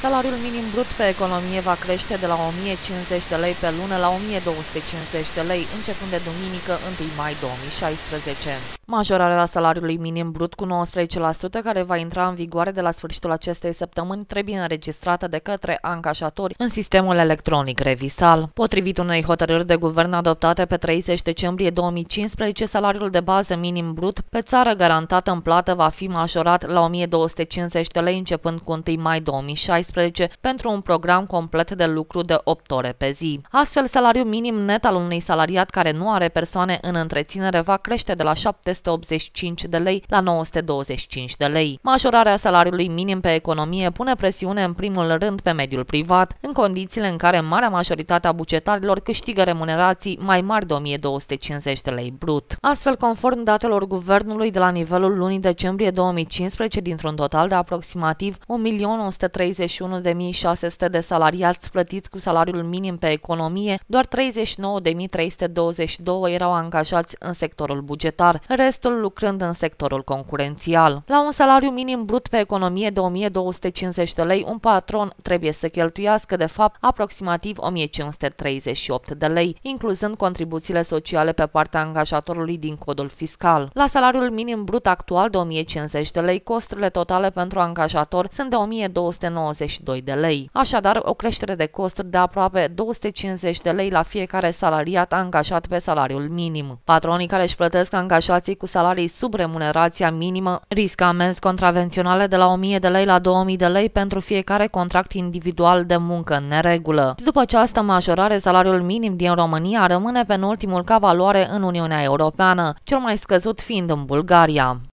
Salariul minim brut pe economie va crește de la 1050 de lei pe lună la 1250 de lei, începând de duminică 1 mai 2016. Majorarea salariului minim brut cu 19%, care va intra în vigoare de la sfârșitul acestei săptămâni, trebuie înregistrată de către angajatori în sistemul electronic Revisal. Potrivit unei hotărâri de guvern adoptate pe 30 decembrie 2015, salariul de bază minim brut pe țară garantată în plată va fi majorat la 1250 de lei începând cu 1 mai 2016 pentru un program complet de lucru de 8 ore pe zi. Astfel, salariul minim net al unui salariat care nu are persoane în întreținere va crește de la 700 985 de lei la 925 de lei. Majorarea salariului minim pe economie pune presiune în primul rând pe mediul privat, în condițiile în care marea majoritate a bugetarilor câștigă remunerații mai mari de 1250 de lei brut. Astfel, conform datelor guvernului de la nivelul lunii decembrie 2015, dintr-un total de aproximativ 1.131.600 de salariați plătiți cu salariul minim pe economie, doar 39.322 erau angajați în sectorul bugetar, restul lucrând în sectorul concurențial. La un salariu minim brut pe economie de 1250 de lei, un patron trebuie să cheltuiască de fapt aproximativ 1538 de lei, incluzând contribuțiile sociale pe partea angajatorului din codul fiscal. La salariul minim brut actual de 1050 de lei, costurile totale pentru angajator sunt de 1292 de lei. Așadar, o creștere de costuri de aproape 250 de lei la fiecare salariat angajat pe salariul minim. Patronii care își plătesc angajații cu salarii sub remunerația minimă riscă amenzi contravenționale de la 1000 de lei la 2000 de lei pentru fiecare contract individual de muncă în neregulă. După această majorare, salariul minim din România rămâne penultimul ca valoare în Uniunea Europeană, cel mai scăzut fiind în Bulgaria.